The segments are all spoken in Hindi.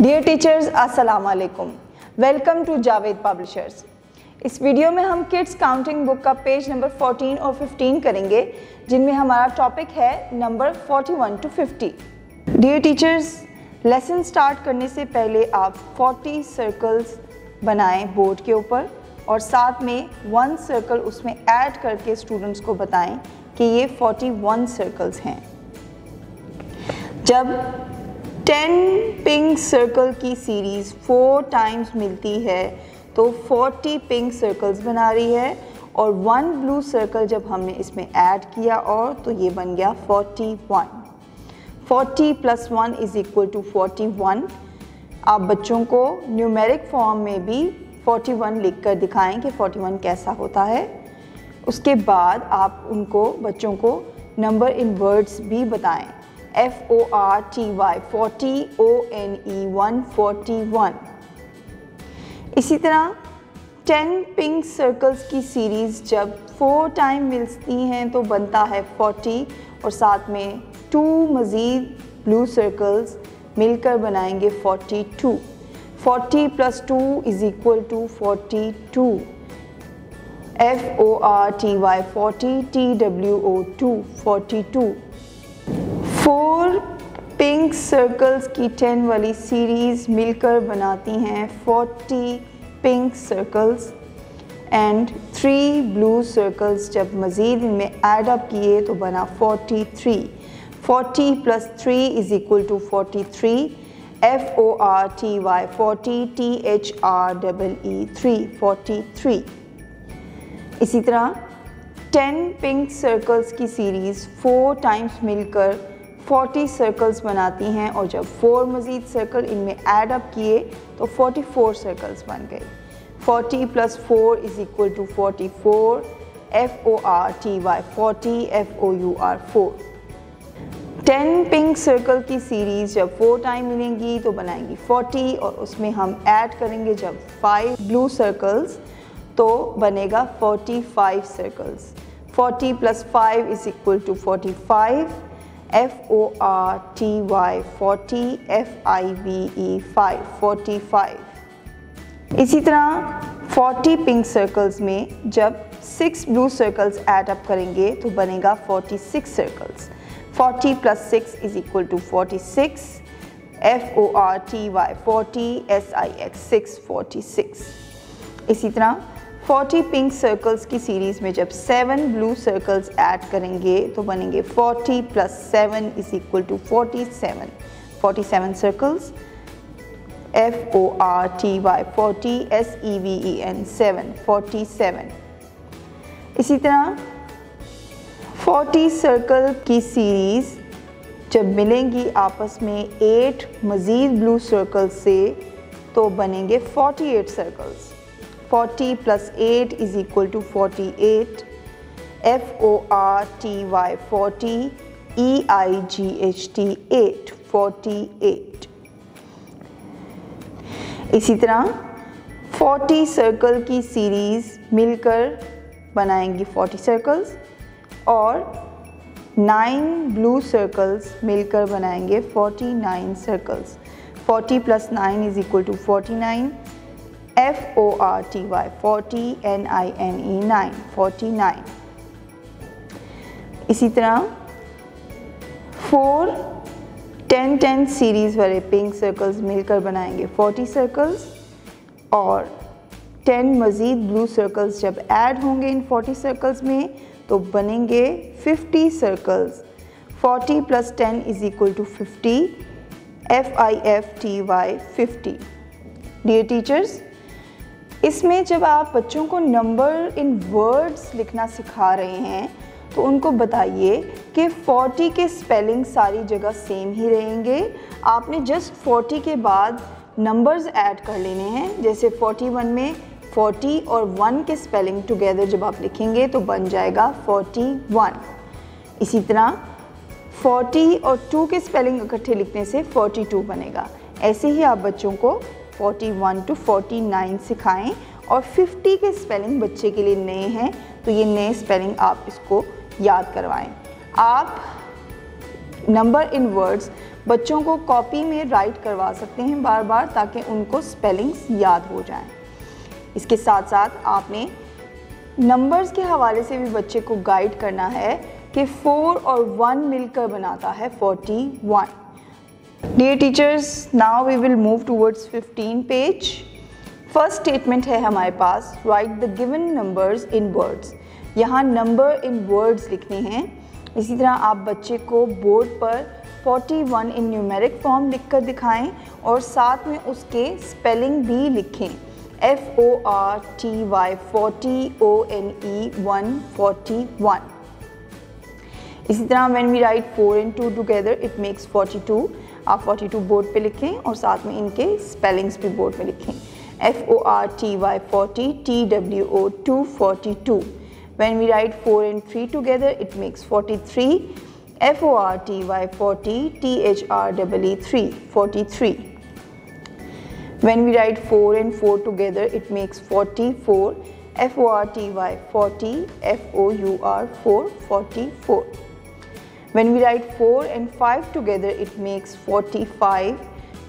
डियर टीचर्स अस्सलाम वालेकुम वेलकम टू जावेद पब्लिशर्स इस वीडियो में हम किड्स काउंटिंग बुक का पेज नंबर 14 और 15 करेंगे, जिनमें हमारा टॉपिक है number 41 to 50 dear teachers lesson start करने से पहले आप 40 सर्कल्स बनाएँ बोर्ड के ऊपर और साथ में वन सर्कल उसमें ऐड करके स्टूडेंट्स को बताएँ कि ये 41 सर्कल्स हैं। जब 10 पिंक सर्कल की सीरीज़ फोर टाइम्स मिलती है तो 40 पिंक सर्कल्स बना रही है और वन ब्लू सर्कल जब हमने इसमें ऐड किया और तो ये बन गया 41 40 plus one is equal to 41 आप बच्चों को न्यूमेरिक फॉर्म में भी 41 लिख कर दिखाएँ कि 41 कैसा होता है। उसके बाद आप उनको, बच्चों को नंबर इन वर्ड्स भी बताएँ। F O R T Y forty O N E one forty one इसी तरह टेन पिंक सर्कल्स की सीरीज़ जब फोर टाइम मिलती हैं तो बनता है फोर्टी और साथ में टू मज़ीद ब्लू सर्कल्स मिलकर बनाएँगे forty two forty plus two is equal to forty two F O R T Y forty T W O two forty two four pink circles की टेन वाली सीरीज़ मिलकर बनाती हैं। Forty pink circles and three blue circles जब मज़ीद इनमें एड अप किए तो बना forty three forty plus three is equal to forty three F O R T Y forty T H R double E three forty three इसी तरह टेन पिंक सर्कल्स की सीरीज़ फोर टाइम्स मिलकर 40 सर्कल्स बनाती हैं और जब फोर मज़ीद सर्कल इनमें ऐड अप किए तो 44 सर्कल्स बन गए। 40 plus four is equal to 44 F O R T Y forty F O U R four ten pink circle की सीरीज़ जब फोर टाइम मिलेंगी तो बनाएँगी 40 और उसमें हम ऐड करेंगे जब फाइव ब्लू सर्कल्स तो बनेगा 45 circles 40 plus five is equal to 45 F O R T Y 40 F I V E 5 45 इसी तरह 40 पिंक सर्कल्स में जब 6 ब्लू सर्कल्स ऐड अप करेंगे तो बनेगा 46 circles 40 plus six is equal to 46 F O R T Y 40 S I X 6 46 इसी तरह 40 पिंक सर्कल्स की सीरीज़ में जब 7 ब्लू सर्कल्स ऐड करेंगे तो बनेंगे 40 plus seven is equal to 47 47 circles F O R T Y forty S E V E N seven forty seven इसी तरह 40 सर्कल की सीरीज़ जब मिलेंगी आपस में एट मज़ीद ब्लू सर्कल्स से तो बनेंगे 48 circles 40 plus 8 is equal to 48 F O R T Y 40 E I G H T 8 48 इसी तरह 40 सर्कल की सीरीज़ मिलकर बनाएँगी 40 सर्कल्स और 9 ब्लू सर्कल्स मिलकर बनाएँगे 49 circles 40 plus 9 is equal to 49 F O R T Y 40 N I N E 9 49 इसी तरह फोर टेन टेन सीरीज़ वाले पिंक सर्कल्स मिलकर बनाएँगे. 40 सर्कल्स और 10 मज़ीद ब्लू सर्कल्स जब ऐड होंगे इन 40 सर्कल्स में तो बनेंगे 50 circles 40 plus 10 is equal to 50 F I F T Y fifty dear teachers इसमें जब आप बच्चों को नंबर इन वर्ड्स लिखना सिखा रहे हैं तो उनको बताइए कि 40 के स्पेलिंग सारी जगह सेम ही रहेंगे। आपने जस्ट 40 के बाद नंबर्स ऐड कर लेने हैं। जैसे 41 में 40 और 1 के स्पेलिंग टुगेदर जब आप लिखेंगे तो बन जाएगा 41 इसी तरह 40 और 2 के स्पेलिंग इकट्ठे लिखने से 42 बनेगा। ऐसे ही आप बच्चों को 41 टू 49 सिखाएँ और 50 के स्पेलिंग बच्चे के लिए नए हैं तो ये नए स्पेलिंग आप इसको याद करवाएँ। आप नंबर इन वर्ड्स बच्चों को कॉपी में राइट करवा सकते हैं बार बार ताकि उनको स्पेलिंग्स याद हो जाएँ। इसके साथ साथ आपने नंबर्स के हवाले से भी बच्चे को गाइड करना है कि फोर और वन मिलकर बनाता है forty one. Dear teachers now we will move towards fifteen page first statement है हमारे पास write the given numbers in words यहाँ नंबर इन वर्ड्स लिखने हैं। इसी तरह आप बच्चे को बोर्ड पर 41 इन न्यूमेरिक फॉर्म लिखकर दिखाएँ और साथ में उसके स्पेलिंग भी लिखें। F O R T Y forty O N E one forty one इसी तरह when we write four and two together it makes 42 आप 42 बोर्ड पर लिखें और साथ में इनके स्पेलिंग्स भी बोर्ड में लिखें। F O R T Y forty T W O two forty two when we write four and three together it makes forty three F O R T Y forty T H R double E three forty three when we write four and four together it makes forty four F O R T Y forty F O U R four forty four When we write 4 and 5 together, it makes 45.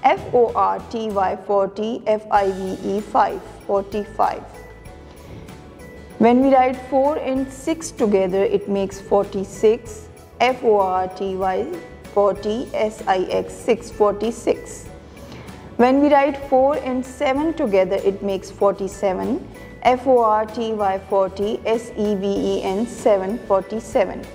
F-O-R-T-Y 40, F-I-V-E 5, 45. When we write 4 and 6 together, it makes 46. F-O-R-T-Y 40, S-I-X 6, 46. When we write 4 and 7 together, it makes 47. F-O-R-T-Y 40, S-E-V-E-N 7, 47.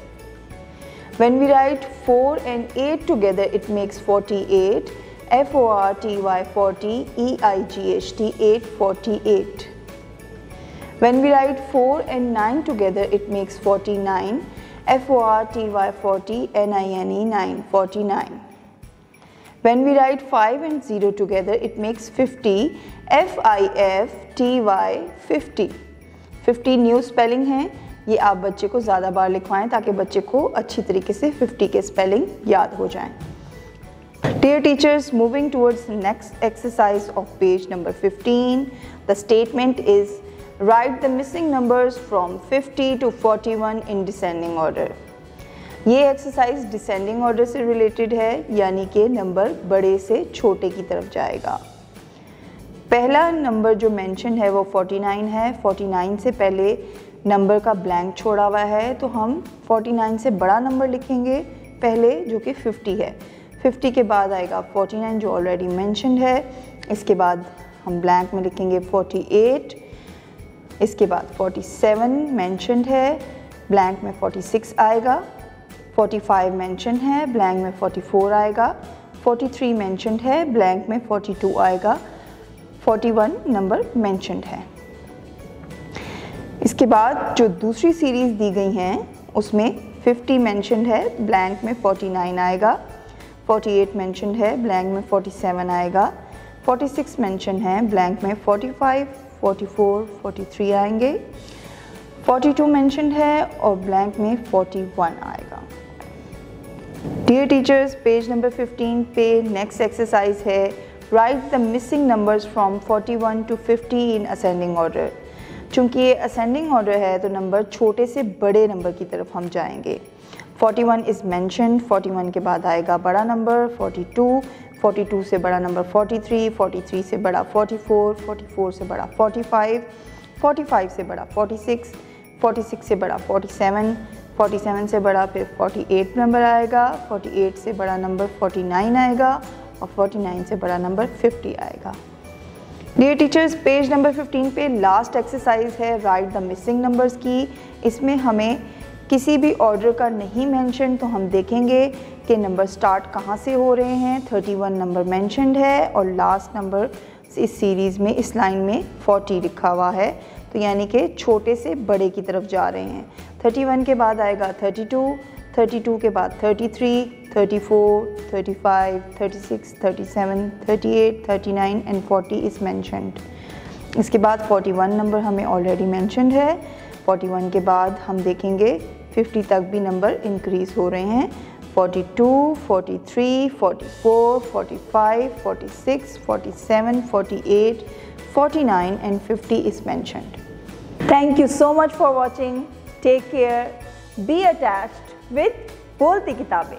When we write 4 and 8 together, it makes 48. F-O-R-T-Y 40, E-I-G-H-T 848. When we write 4 and 9 together, it makes 49. F-O-R-T-Y 40, N-I-N-E 9, 49. When we write 5 and 0 together, it makes 50. F-I-F-T-Y 50. 50 new spelling है ये आप बच्चे को ज़्यादा बार लिखवाएँ ताकि बच्चे को अच्छी तरीके से 50 के स्पेलिंग याद हो जाए। Dear teachers moving towards next exercise of page number 15 the statement is write the missing numbers from 50 to 41 in descending order ये एक्सरसाइज डिसेंडिंग ऑर्डर से रिलेटेड है, यानी कि नंबर बड़े से छोटे की तरफ़ जाएगा। पहला नंबर जो मेंशन है वो 49 है। 49 से पहले नंबर का ब्लैंक छोड़ा हुआ है तो हम 49 से बड़ा नंबर लिखेंगे, पहले जो कि 50 है। 50 के बाद आएगा 49 जो ऑलरेडी मैंशनड है। इसके बाद हम ब्लैंक में लिखेंगे 48 इसके बाद 47 मैंशन है, ब्लैंक में 46 आएगा। 45 मैंशन है, ब्लैंक में 44 आएगा। 43 मैंशन है, ब्लैंक में 42 आएगा। 41 नंबर मैंशनड है। इसके बाद जो दूसरी सीरीज़ दी गई हैं उसमें 50 मैंशनड है ब्लैंक में 49 आएगा 48 मैंशनड है ब्लैंक में 47 आएगा 46 मैंशन है ब्लैंक में 45, 44, 43 आएँगे 42 मेंशन है और ब्लैंक में 41 आएगा। डियर टीचर्स पेज नंबर 15 पे नेक्स्ट एक्सरसाइज है write the missing numbers from 41 to 50 in ascending order चूँकि ये असेंडिंग ऑर्डर है तो नंबर छोटे से बड़े नंबर की तरफ़ हम जाएँगे। 41 वन इज़ मैंशन 41 के बाद आएगा बड़ा नंबर 42 42 से बड़ा नंबर 43 43 से बड़ा 44 44 से बड़ा 45 45 से बड़ा 46 46 से बड़ा 47 47 से बड़ा फिर 48 नंबर आएगा 48 से बड़ा नंबर 49 आएगा और 49 से बड़ा नंबर 50 आएगा। डियर टीचर्स पेज नंबर 15 पे लास्ट एक्सरसाइज है राइट द मिसिंग नंबर्स की। इसमें हमें किसी भी ऑर्डर का नहीं मेंशन तो हम देखेंगे कि नंबर स्टार्ट कहाँ से हो रहे हैं। 31 नंबर मेंशनड है और लास्ट नंबर इस सीरीज़ में इस लाइन में 40 लिखा हुआ है। तो यानी कि छोटे से बड़े की तरफ़ जा रहे हैं। 31 के बाद आएगा 32, 32 के बाद 33, 34, 35, 36, 37, 38, 39 एंड 40 इज़ मैंशनड इसके बाद 41 नंबर हमें ऑलरेडी मैंशनड है। 41 के बाद हम देखेंगे 50 तक भी नंबर इंक्रीज हो रहे हैं। 42, 43, 44, 45, 46, 47, 48, 49 and 50 is mention thank you so much for watching take care be attached with Bolti Kitaben